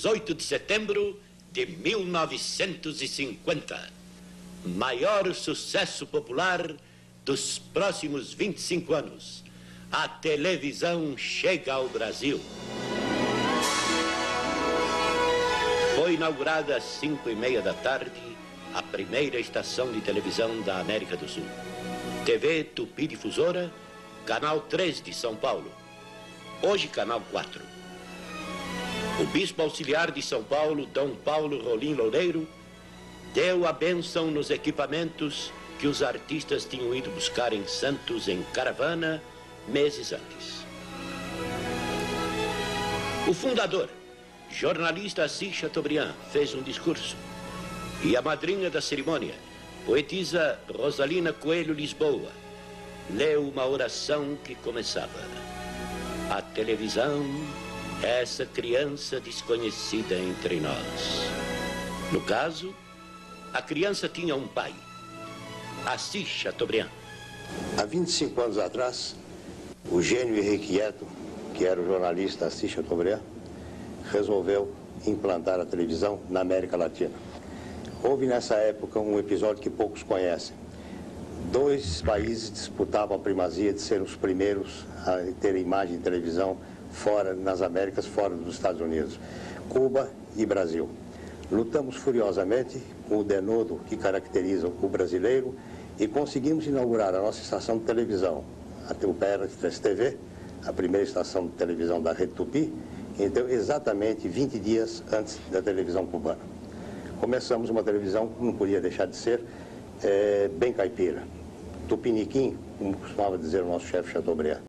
18 de setembro de 1950. Maior sucesso popular dos próximos 25 anos. A televisão chega ao Brasil. Foi inaugurada às 5 e meia da tarde a primeira estação de televisão da América do Sul. TV Tupi Difusora, Canal 3 de São Paulo. Hoje, Canal 4. O bispo auxiliar de São Paulo, Dom Paulo Rolim Loureiro, deu a bênção nos equipamentos que os artistas tinham ido buscar em Santos em caravana meses antes. O fundador, jornalista Assis Chateaubriand, fez um discurso. E a madrinha da cerimônia, poetisa Rosalina Coelho Lisboa, leu uma oração que começava: A televisão essa criança desconhecida entre nós. No caso, a criança tinha um pai, Assis Chateaubriand. Há 25 anos atrás, o gênio irrequieto, que era o jornalista Assis Chateaubriand, resolveu implantar a televisão na América Latina. Houve nessa época um episódio que poucos conhecem. Dois países disputavam a primazia de ser os primeiros a ter imagem de televisão fora nas Américas, fora dos Estados Unidos, Cuba e Brasil. Lutamos furiosamente com o denodo que caracteriza o brasileiro e conseguimos inaugurar a nossa estação de televisão, a Teupera 3 TV, a primeira estação de televisão da Rede Tupi, então exatamente 20 dias antes da televisão cubana. Começamos uma televisão, não podia deixar de ser, é, bem caipira. Tupiniquim, como costumava dizer o nosso chefe Chateaubriand.